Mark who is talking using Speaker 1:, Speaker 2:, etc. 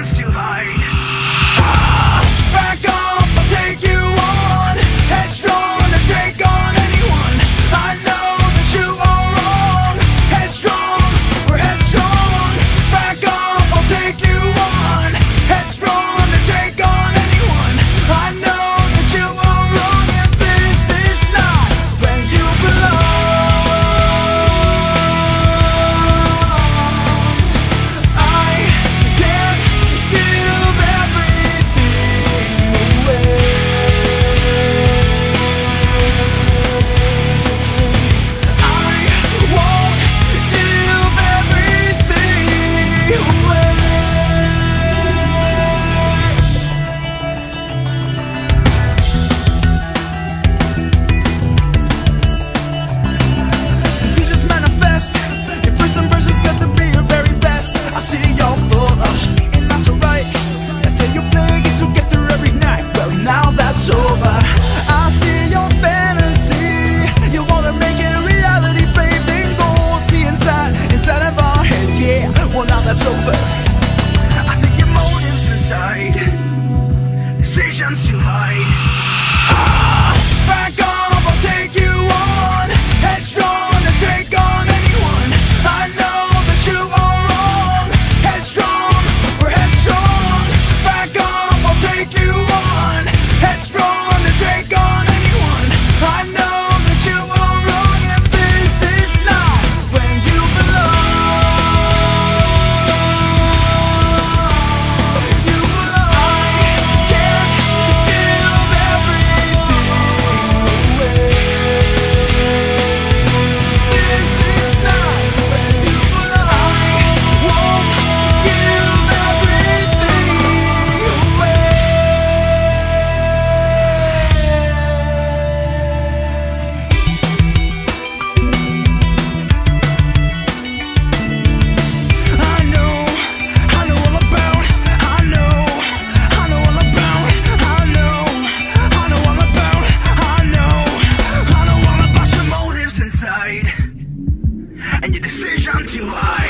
Speaker 1: It's too high. to hide. Ah! Back up! Come to life!